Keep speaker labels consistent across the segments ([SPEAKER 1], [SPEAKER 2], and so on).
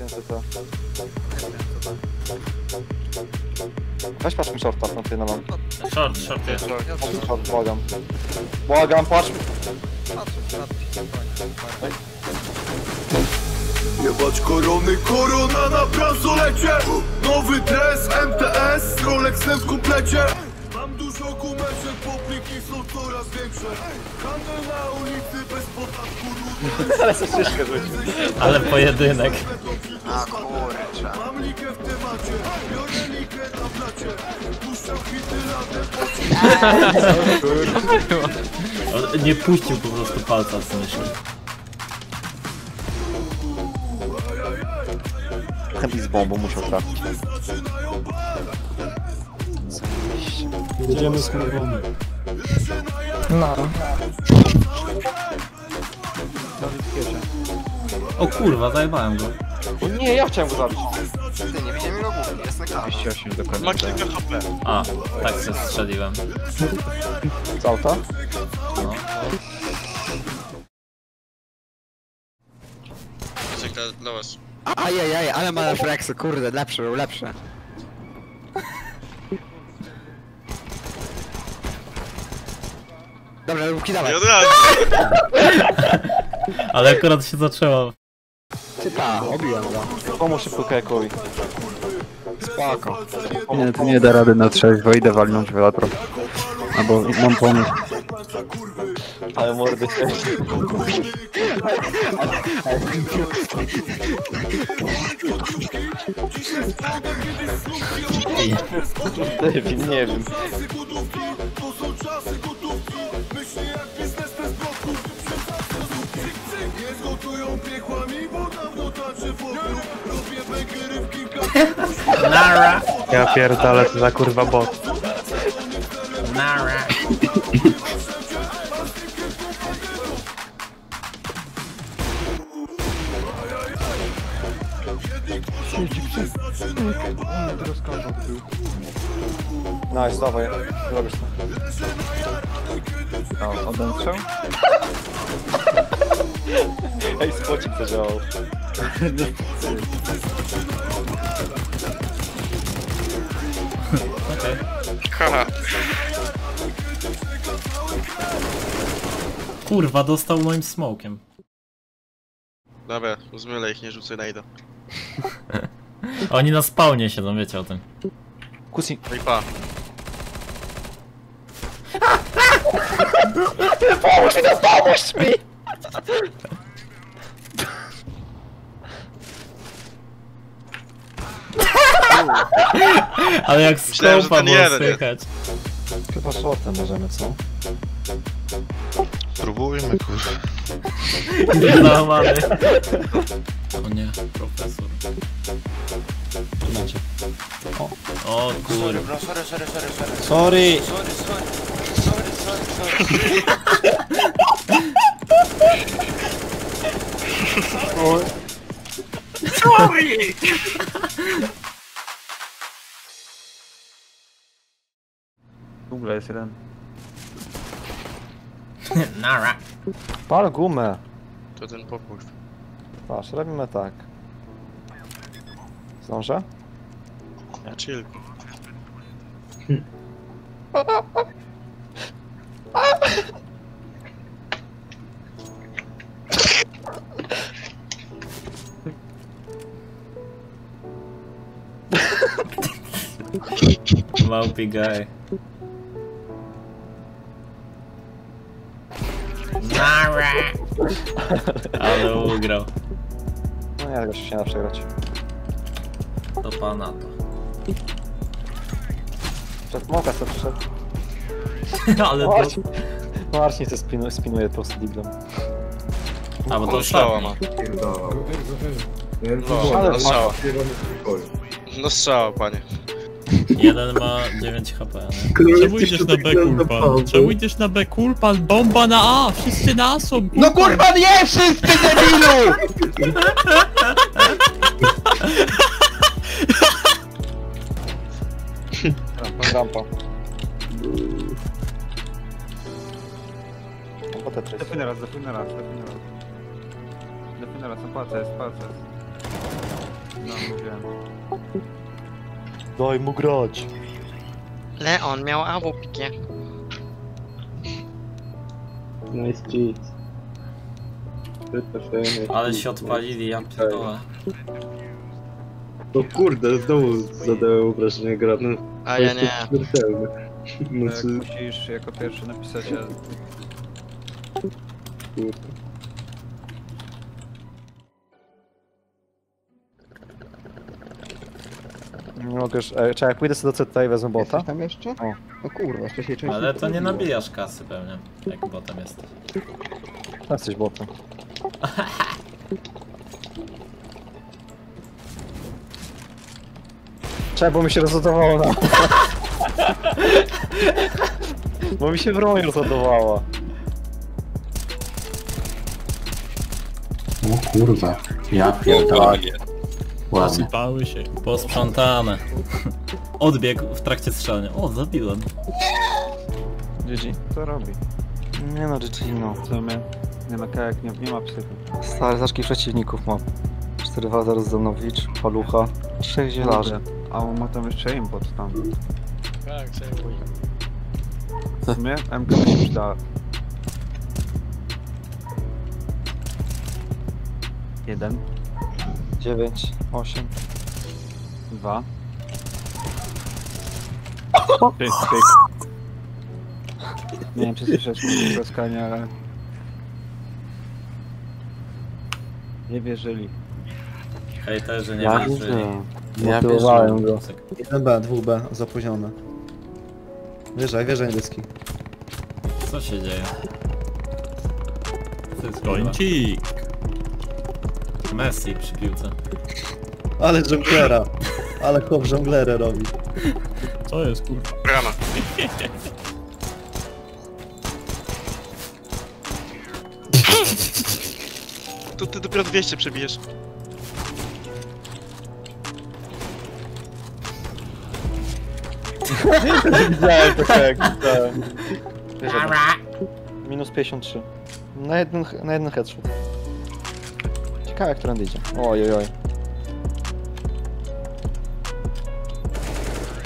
[SPEAKER 1] To. Weź patrz mi shorta, no ty na mam.
[SPEAKER 2] Short, short jest.
[SPEAKER 1] Short, błagam. Błagam, patrz.
[SPEAKER 3] Jebać korony, korona na bransolecie Nowy dres, MTS, Rolexem w komplecie coraz większe Handel na ulicy bez podatku rudy
[SPEAKER 1] Ale ścieżkę rzucił.
[SPEAKER 2] Ale pojedynek.
[SPEAKER 4] A kurczę.
[SPEAKER 3] Mam ligę w temacie, biorę ligę na blacie Puszczam hity latem,
[SPEAKER 2] On nie puścił po prostu palca, co myślę.
[SPEAKER 1] Chemik z bombą musiał trafić.
[SPEAKER 5] Jedziemy z kurwą.
[SPEAKER 2] O kurwa, zajebałem go.
[SPEAKER 1] O nie, ja chciałem go zabić.
[SPEAKER 4] Ty, nie widzimy go głównie, jest na kanale.
[SPEAKER 1] 38 do końca.
[SPEAKER 6] Ma kilka HP.
[SPEAKER 2] A, tak się strzeliłem.
[SPEAKER 1] Z auta?
[SPEAKER 2] No.
[SPEAKER 6] Czeka dla was.
[SPEAKER 4] Ajajaj, ale ma refleksy, kurde, lepsze, był lepsze. Dobra, Luki, dawaj.
[SPEAKER 6] I od razu.
[SPEAKER 2] Ale akurat się zaczęło.
[SPEAKER 4] Typa, obiłem go.
[SPEAKER 1] Pomóż szybko Kekowi.
[SPEAKER 4] Spoko.
[SPEAKER 7] Nie, to nie da rady na trzeźwo, idę walnąć wiatro. Albo mam pomysł.
[SPEAKER 1] Ale mordy się. Nie wiem,
[SPEAKER 3] jak biznes bez bloków Nie zgotują piekłami, bo dawno tańczę w Robię w kilka
[SPEAKER 2] Nara!
[SPEAKER 5] Ja pierdolę, to za kurwa bot.
[SPEAKER 2] Nara!
[SPEAKER 1] Nice, dawaj. Robisz to.
[SPEAKER 7] O, odętrzał?
[SPEAKER 1] Ej, spocik zadziałał.
[SPEAKER 2] Okej.
[SPEAKER 6] Haha.
[SPEAKER 2] Kurwa, dostał moim smokiem.
[SPEAKER 6] Dobra, zmylę ich, nie rzucę najdę.
[SPEAKER 2] Oni na spawnie siedzą, wiecie o tym.
[SPEAKER 1] Kusi.
[SPEAKER 6] No i pa.
[SPEAKER 2] Ale jak
[SPEAKER 6] Myślałem, że ten
[SPEAKER 2] było
[SPEAKER 6] jeden jest.
[SPEAKER 2] słychać.
[SPEAKER 1] Chyba shortem możemy, co?
[SPEAKER 6] Spróbujmy, kurwa.
[SPEAKER 2] Nie załamany. O nie, profesor.
[SPEAKER 5] Macie.
[SPEAKER 2] O kurwa.
[SPEAKER 4] sorry, sorry, sorry, sorry.
[SPEAKER 5] Sorry!
[SPEAKER 4] Sorry, sorry. Sorry, sorry, sorry.
[SPEAKER 7] Google jest jeden.
[SPEAKER 2] Nara.
[SPEAKER 1] Pal gumę.
[SPEAKER 6] To ten popływ.
[SPEAKER 1] Patrz, robimy tak. Zdążę?
[SPEAKER 6] Ja chill.
[SPEAKER 2] Małpi guy. Nara. Ale ugrał.
[SPEAKER 1] No ja tego się nie da przegrać.
[SPEAKER 2] To pana to.
[SPEAKER 1] Przed moka co przyszedł.
[SPEAKER 2] Ale to...
[SPEAKER 1] Marcin, Marcin to spinu, spinuje po prostu diglem.
[SPEAKER 2] A, bo to
[SPEAKER 6] No strzała ma.
[SPEAKER 2] ostatni.
[SPEAKER 6] No,
[SPEAKER 1] Ale
[SPEAKER 6] no strzała. No strzała, panie.
[SPEAKER 2] Jeden ma 9 HP, nie?
[SPEAKER 8] Czemu idziesz na B, kulpan? Czemu idziesz na B, kulpan? Bomba na A! Wszyscy na A są,
[SPEAKER 4] No kurwa nie wszyscy debilu!
[SPEAKER 1] Rampa. Rampa.
[SPEAKER 7] Defy raz, defy raz, defy raz. Defy raz, no palce jest, jest. No, mówiłem.
[SPEAKER 1] Daj mu grać.
[SPEAKER 4] Leon miał pikie.
[SPEAKER 9] Nice cheat.
[SPEAKER 2] Ale się odpalili, ja pierdolę.
[SPEAKER 9] No kurde, znowu zadałem obrażenie gra. No,
[SPEAKER 4] A ja nie.
[SPEAKER 9] No
[SPEAKER 7] Tak
[SPEAKER 9] czy...
[SPEAKER 7] musisz jako pierwszy napisać, a
[SPEAKER 9] Kurde.
[SPEAKER 1] Nie mogę już... E, czekaj, pójdę sobie do CT i wezmę bota.
[SPEAKER 10] Jesteś tam jeszcze?
[SPEAKER 1] O.
[SPEAKER 10] No kurwa, wcześniej część
[SPEAKER 2] Ale to nie
[SPEAKER 10] pojawiło.
[SPEAKER 2] nabijasz kasy pewnie, jak botem jesteś.
[SPEAKER 1] Tam jesteś botem. Czekaj, bo mi się rozładowało na... Bo mi się broń rozładowała.
[SPEAKER 10] O kurwa, ja pierdolę. Ładnie.
[SPEAKER 8] Posypały się.
[SPEAKER 2] Posprzątane. Odbiegł w trakcie strzelania. O, zabiłem.
[SPEAKER 1] GG.
[SPEAKER 7] co robi?
[SPEAKER 1] Nie no, GG no.
[SPEAKER 7] W sumie nie ma kajak, nie, nie ma psychu.
[SPEAKER 1] Stary, zaczki przeciwników mam. 4 Wazar Zdanowicz, Palucha, 3 zielarzy.
[SPEAKER 7] A on ma tam jeszcze import tam.
[SPEAKER 6] Tak, zajmuj.
[SPEAKER 7] W sumie MK się przydała. Jeden,
[SPEAKER 1] 9, 8.
[SPEAKER 7] dwa. Pyk, pyk. Nie wiem, czy słyszałeś mój klaskanie, ale... Nie wierzyli.
[SPEAKER 2] Hejterzy nie
[SPEAKER 1] Ja
[SPEAKER 2] wierzyli.
[SPEAKER 1] Ja Motywowałem go.
[SPEAKER 10] 1B, 2B, zapóźnione. Wierzaj, wierzaj niebieski.
[SPEAKER 2] Co się dzieje? Co jest kurwa?
[SPEAKER 8] Końcik.
[SPEAKER 2] Messi przy piłce.
[SPEAKER 10] Ale żonglera. Ale chłop żonglerę robi.
[SPEAKER 8] Co jest kurwa?
[SPEAKER 6] Brama. Tu ty dopiero 200 przebijesz.
[SPEAKER 1] Widziałem to jak widziałem. Minus 53. Na jeden, na jeden headshot. Ciekawe jak trend idzie. Oj, oj, oj.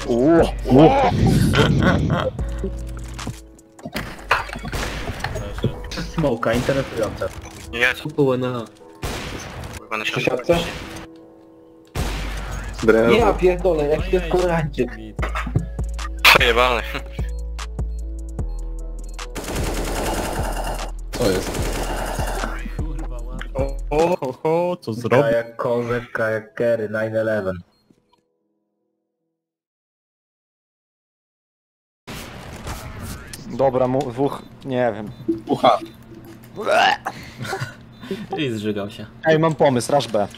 [SPEAKER 1] Uuu,
[SPEAKER 10] Smoka, interesujące.
[SPEAKER 6] Nie,
[SPEAKER 10] Kupuły na...
[SPEAKER 6] kurwa na
[SPEAKER 9] Siatce? Brawo.
[SPEAKER 10] Ja pierdolę, jak to jest
[SPEAKER 2] bit.
[SPEAKER 6] Przejebany.
[SPEAKER 10] Co jest?
[SPEAKER 2] Kurwa, ładnie.
[SPEAKER 8] O, ho, ho, co zrobił?
[SPEAKER 10] jak kozek, jak Kerry, 9-11.
[SPEAKER 1] Dobra, mu, dwóch, nie wiem.
[SPEAKER 10] Ucha.
[SPEAKER 2] I zżygał się.
[SPEAKER 1] Ej, mam pomysł, rush B.